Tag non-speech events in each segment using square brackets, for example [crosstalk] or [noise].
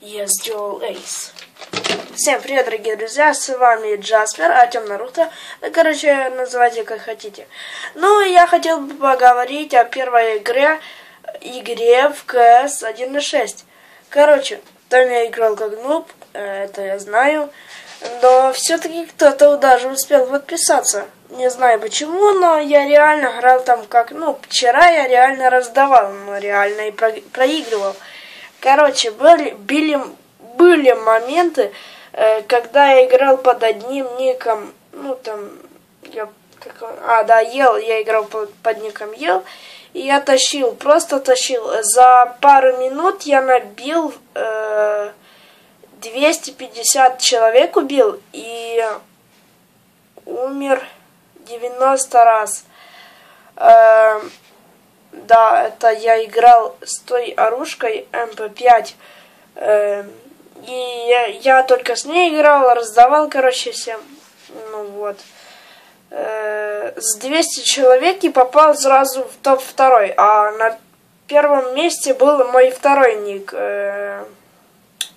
Я сделал эйс. Всем привет, дорогие друзья, с вами Джаспер, Артем Наруто. Ну, короче, называйте как хотите. Ну, я хотел бы поговорить о первой игре, игре в CS 1.6. Короче, там я играл как нуб, э, это я знаю. Но все-таки кто-то даже успел подписаться. Не знаю почему, но я реально играл там как... Ну, вчера я реально раздавал, но реально и про проигрывал. Короче, были, были, были моменты, э, когда я играл под одним ником, ну там, я, как, а, да, ел, я играл под, под ником ел, и я тащил, просто тащил. За пару минут я набил э, 250 человек убил и умер 90 раз. Да, это я играл с той оружкой МП5. Э, и я, я только с ней играл, раздавал, короче, всем. Ну вот. Э, с 200 человек и попал сразу в топ-2. А на первом месте был мой второй ник. Э,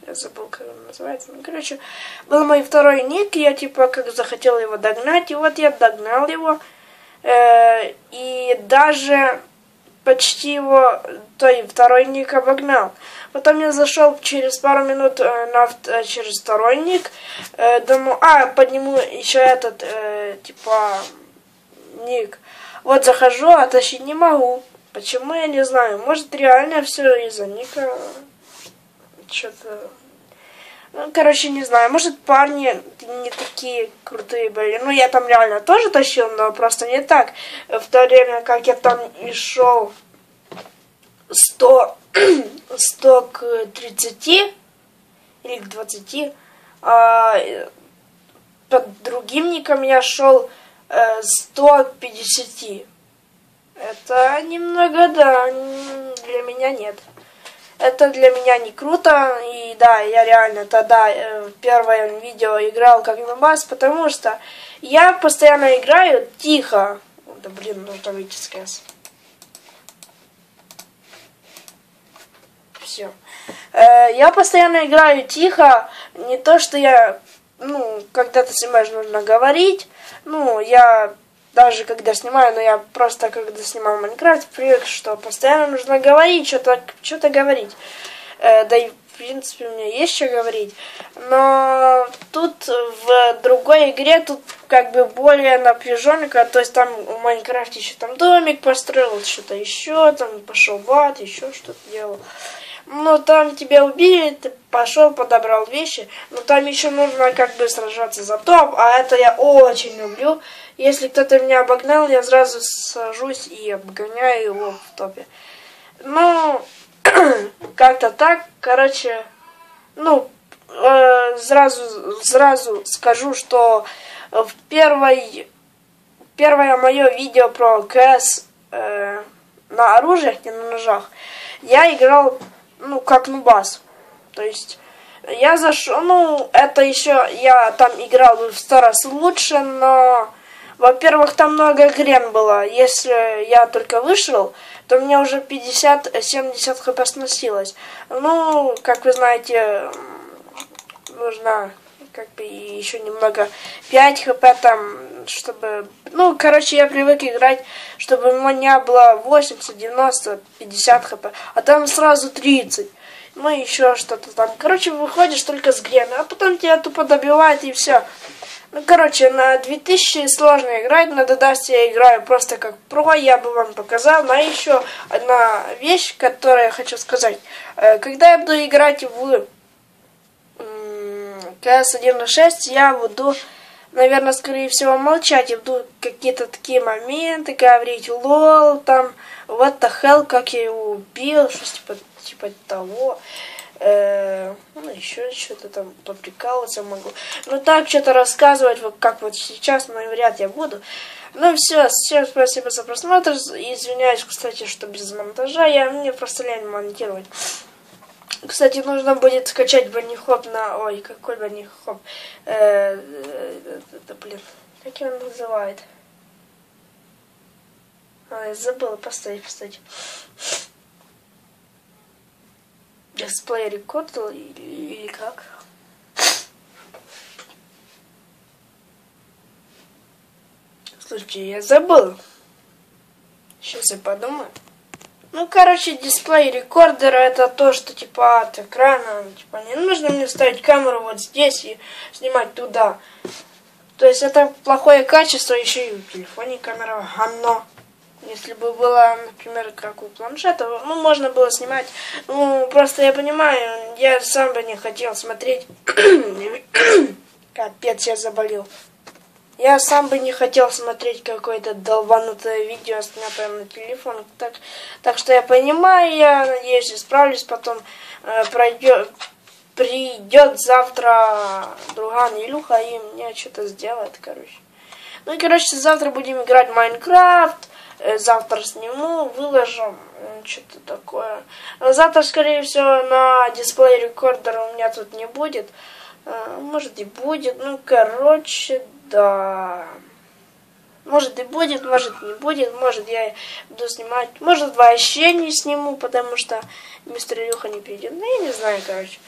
я забыл, как он называется. Ну, короче, был мой второй ник, я типа как захотел его догнать, и вот я догнал его. Э, и даже почти его той второй ник обогнал. Потом я зашел через пару минут э, на э, через второй ник. Э, думаю, а, подниму еще этот, типа, ник. Вот захожу, а тащить не могу. Почему, я не знаю. Может, реально все из-за ника. Что-то... Ну, короче, не знаю. Может, парни не такие крутые были. Ну, я там реально тоже тащил, но просто не так. В то время, как я там и шел 100, 100 [clears throat] к 30 или к 20, а под другим ником я шел 150. Это немного, да, для меня нет. Это для меня не круто, и да, я реально тогда э, первое видео играл как нубас, потому что я постоянно играю тихо. Да блин, нужно выйти с КС. Все. Э, я постоянно играю тихо, не то что я, ну, когда ты снимаешь, нужно говорить, ну, я даже когда снимаю, но я просто когда снимал Майнкрафт, привык, что постоянно нужно говорить, что-то что говорить. Э, да и в принципе у меня есть что говорить. Но тут в другой игре тут как бы более напряженка, то есть там в Майнкрафте еще там домик построил, что-то еще, там пошел в ад, еще что-то делал. Ну, там тебя убили, ты пошел, подобрал вещи, но там еще нужно как бы сражаться за топ, а это я очень люблю. Если кто-то меня обогнал, я сразу сажусь и обгоняю его в топе. Ну, [clears throat] как-то так, короче, ну, э, сразу, сразу скажу, что в первой, первое мое видео про КС э, на оружиях, не на ножах, я играл ну, как нубас. То есть, я зашел, ну, это еще, я там играл в сто раз лучше, но, во-первых, там много грен было. Если я только вышел, то меня уже 50-70 хп сносилось. Ну, как вы знаете, нужно как бы еще немного 5 хп там, чтобы... Ну, короче, я привык играть, чтобы у меня было 80, 90, 50 хп, а там сразу 30. Ну, еще что-то там. Короче, выходишь только с грена, а потом тебя тупо добивает и все. Ну, короче, на 2000 сложно играть, на Дадасте я играю просто как про, я бы вам показал. Но еще одна вещь, которую я хочу сказать. Э, когда я буду играть в КС 1.6 я буду, наверное, скорее всего, молчать. Я буду какие-то такие моменты говорить. Лол, там, what the hell, как я его убил, что типа, типа того. Э, ну, еще что-то там поприкалываться могу. Ну, так что-то рассказывать, вот как вот сейчас, но вряд я буду. Ну, все, всем спасибо за просмотр. Извиняюсь, кстати, что без монтажа. Я мне просто лень монтировать. Кстати, нужно будет скачать банихоп на... Ой, какой банихоп? Э, это, блин, как его называют? А, я забыла поставить, дисплей рекордил или, или как? Слушайте, я забыл. Сейчас я подумаю. Ну, короче, дисплей рекордера это то, что типа от экрана, типа не нужно мне ставить камеру вот здесь и снимать туда. То есть это плохое качество, еще и в телефоне камера оно. Если бы было, например, как у планшета, ну, можно было снимать. Ну, просто я понимаю, я сам бы не хотел смотреть. [coughs] Капец, я заболел. Я сам бы не хотел смотреть какое-то долбанутое видео, снятое на телефон. Так, так что я понимаю, я надеюсь, исправлюсь потом. Э, пройдет, придет завтра друган Илюха и мне что-то сделает, короче. Ну и, короче, завтра будем играть в Майнкрафт. Э, завтра сниму, выложу. Что-то такое. Завтра, скорее всего, на дисплей рекордера у меня тут не будет. Э, может и будет. Ну, короче, да. Может и будет, может не будет, может я буду снимать, может вообще не сниму, потому что мистер Илюха не придет. Ну, я не знаю, короче.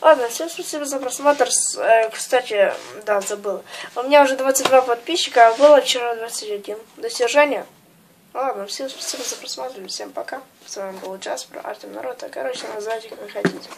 Ладно, всем спасибо за просмотр. Э, кстати, да, забыл. У меня уже 22 подписчика, а было вчера 21. Достижение. Ладно, всем спасибо за просмотр. Всем пока. С вами был Джаспер, Артем Народа. Короче, называйте как хотите.